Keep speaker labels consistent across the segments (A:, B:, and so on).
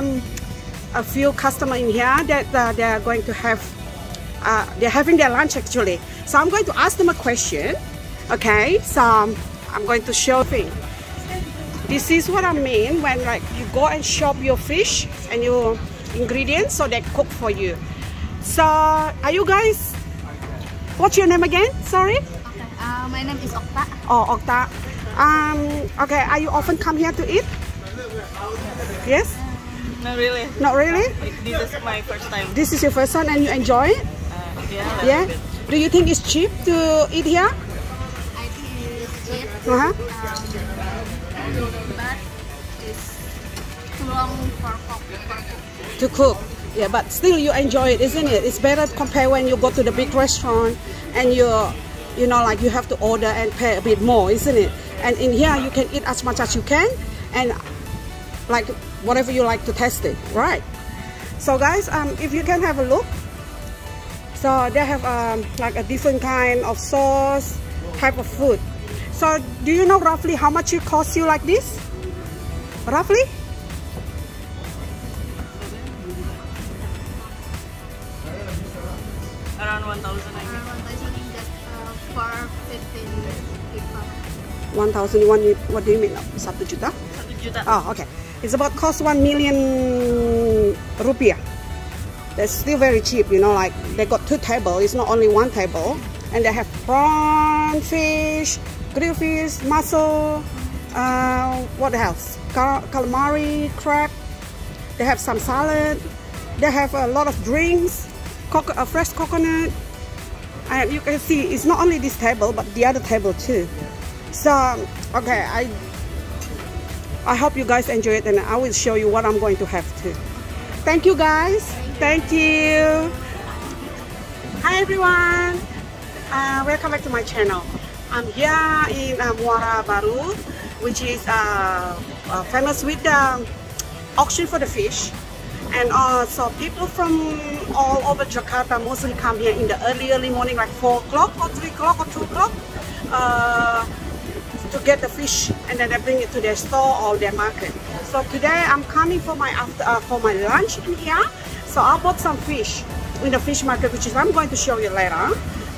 A: um, a few customer in here that uh, they are going to have, uh, they're having their lunch actually. So I'm going to ask them a question. Okay, so um, I'm going to show thing. This is what I mean when like you go and shop your fish and your ingredients so they cook for you. So are you guys, what's your name again? Sorry?
B: Okay, uh, my name is Okta.
A: Oh, Okta. Um, okay, are you often come here to eat? Yes?
C: Not really.
A: Not really?
C: This is my first time.
A: This is your first one and you enjoy it?
C: Uh, yeah.
A: Yeah? Do you think it's cheap to eat here?
B: I think it's cheap,
A: Uh-huh.
B: um, but it's too long for cook. For cook.
A: To cook. Yeah, but still you enjoy it, isn't it? It's better compare when you go to the big restaurant and you're, you know like you have to order and pay a bit more, isn't it? And in here you can eat as much as you can and like whatever you like to test it, right? So guys, um, if you can have a look, so they have um, like a different kind of sauce, type of food. So do you know roughly how much it costs you like this? Roughly?
C: Around 1,000 I
B: one thousand just uh, for 15 people.
A: 1,000, one, what do you mean? Satu juta?
C: Satu juta.
A: Oh, okay. It's about cost 1 million rupiah. That's still very cheap, you know, like they got two tables, it's not only one table. And they have prawn, fish, grilled fish, mussel, uh, what else? Cal calamari, crab. They have some salad. They have a lot of drinks, uh, fresh coconut. And you can see it's not only this table, but the other table too. So, okay, I I hope you guys enjoy it and I will show you what I'm going to have too. Thank you guys. Thank you. Hi everyone. Uh, welcome back to my channel. I'm here in uh, Muara Baru, which is uh, uh, famous with the auction for the fish. And also people from all over Jakarta mostly come here in the early, early morning, like 4 o'clock or 3 o'clock or 2 o'clock. To get the fish and then they bring it to their store or their market. So today I'm coming for my after uh, for my lunch in here. So I bought some fish in the fish market, which is I'm going to show you later.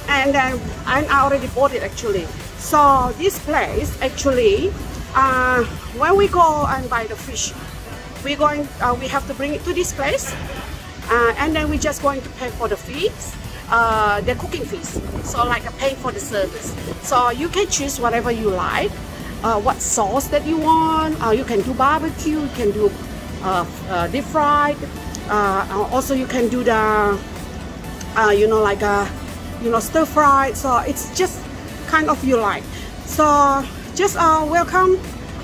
A: And then and I already bought it actually. So this place actually, uh, when we go and buy the fish, we're going uh, we have to bring it to this place, uh, and then we're just going to pay for the fees uh, the cooking fees. So like a pay for the service. So you can choose whatever you like, uh, what sauce that you want. Uh, you can do barbecue, you can do uh, uh, deep fried. Uh, also you can do the, you know, like a, you know, stir fried. So it's just kind of you like. So just welcome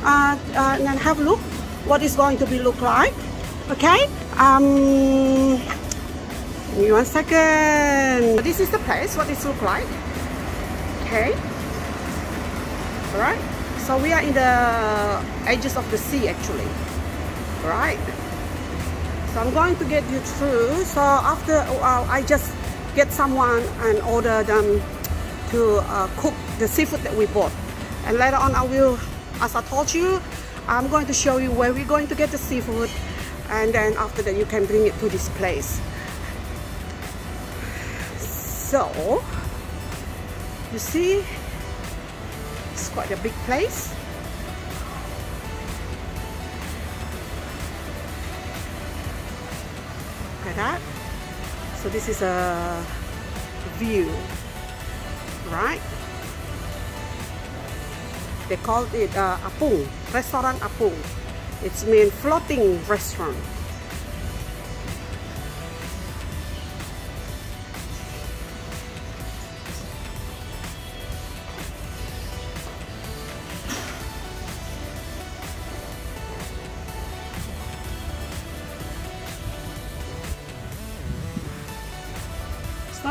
A: and have a look what is going to be look like. Okay. Um, Give me one second. This is the place, what it look like. Okay. Alright. So we are in the edges of the sea actually. Right. So I'm going to get you through. So after I just get someone and order them to uh, cook the seafood that we bought. And later on I will, as I told you, I'm going to show you where we're going to get the seafood. And then after that you can bring it to this place. So, you see, it's quite a big place. Look at that. So this is a view, right? They called it uh, Apung, Restaurant Apung. It's mean floating restaurant.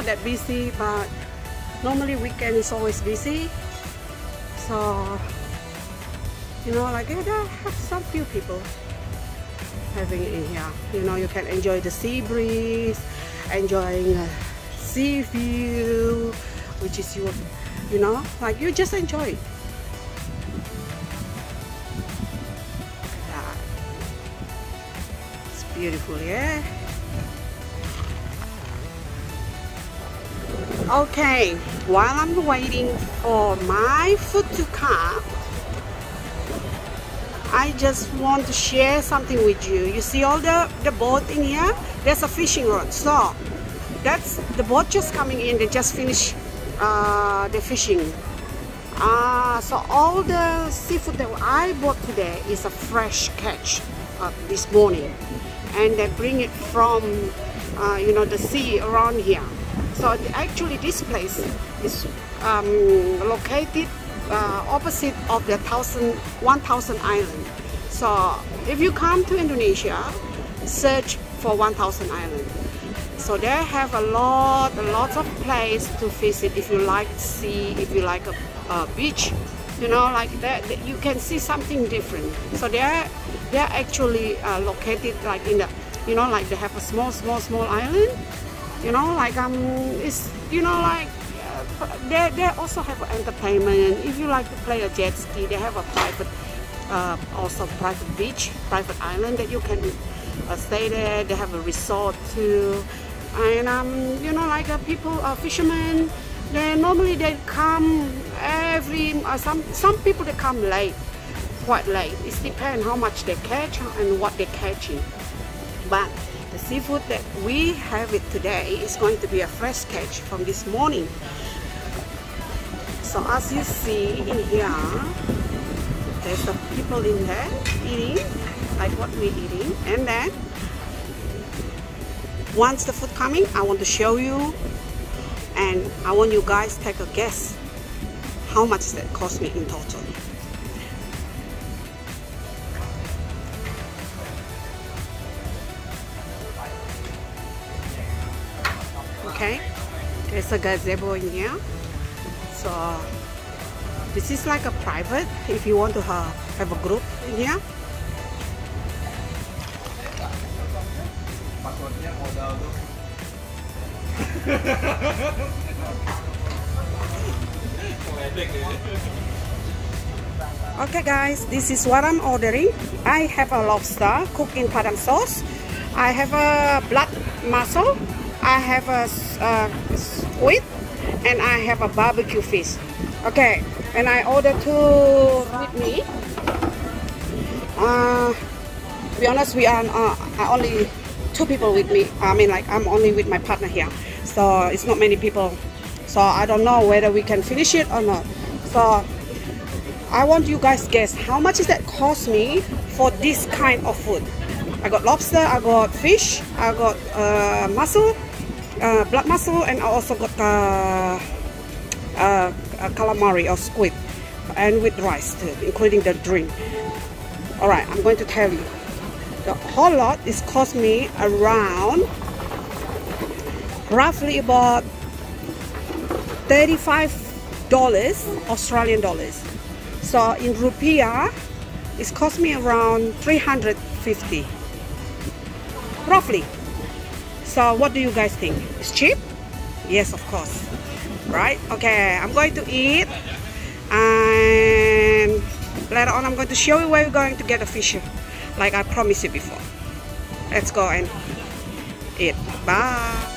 A: That busy, but normally weekend is always busy. So, you know, like yeah, there are some few people having it in here. You know, you can enjoy the sea breeze, enjoying a sea view, which is your, you know, like you just enjoy it. That. beautiful, yeah? Okay, while I'm waiting for my food to come, I just want to share something with you. You see all the, the boat in here? There's a fishing rod. So, that's the boat just coming in. They just finished uh, the fishing. Uh, so all the seafood that I bought today is a fresh catch uh, this morning. And they bring it from, uh, you know, the sea around here. So actually this place is um, located uh, opposite of the thousand, 1000 island. So if you come to Indonesia, search for 1000 island. So they have a lot, a lot of place to visit if you like sea, if you like a, a beach, you know, like that, you can see something different. So they're they're actually uh, located like in the, you know, like they have a small, small, small island you know like um it's you know like uh, they, they also have entertainment. If you like to play a jet ski they have a private uh, also private beach private island that you can uh, stay there. They have a resort too. And um you know like uh, people uh, fishermen. They normally they come every uh, some some people they come late quite late. It depends how much they catch and what they're catching but the seafood that we have it today is going to be a fresh catch from this morning. So as you see in here, there's some people in there eating like what we're eating. And then once the food coming, I want to show you and I want you guys take a guess how much that cost me in total. Okay. There's a gazebo in here. So this is like a private if you want to have, have a group in here. Okay guys this is what I'm ordering. I have a lobster cooked in padang sauce. I have a blood mussel I have a uh, squid and I have a barbecue fish. Okay, and I ordered two with me. Uh, to be honest, we are uh, only two people with me. I mean, like I'm only with my partner here, so it's not many people. So I don't know whether we can finish it or not. So I want you guys guess how much is that cost me for this kind of food. I got lobster, I got fish, I got uh, mussel, uh, blood mussel and I also got uh, uh, calamari or squid and with rice too, including the drink. Alright, I'm going to tell you. The whole lot is cost me around roughly about $35 Australian dollars. So in rupiah, it's cost me around 350 roughly so what do you guys think? It's cheap? Yes, of course. Right? Okay, I'm going to eat. And later on I'm going to show you where we're going to get a fish. Like I promised you before. Let's go and eat. Bye.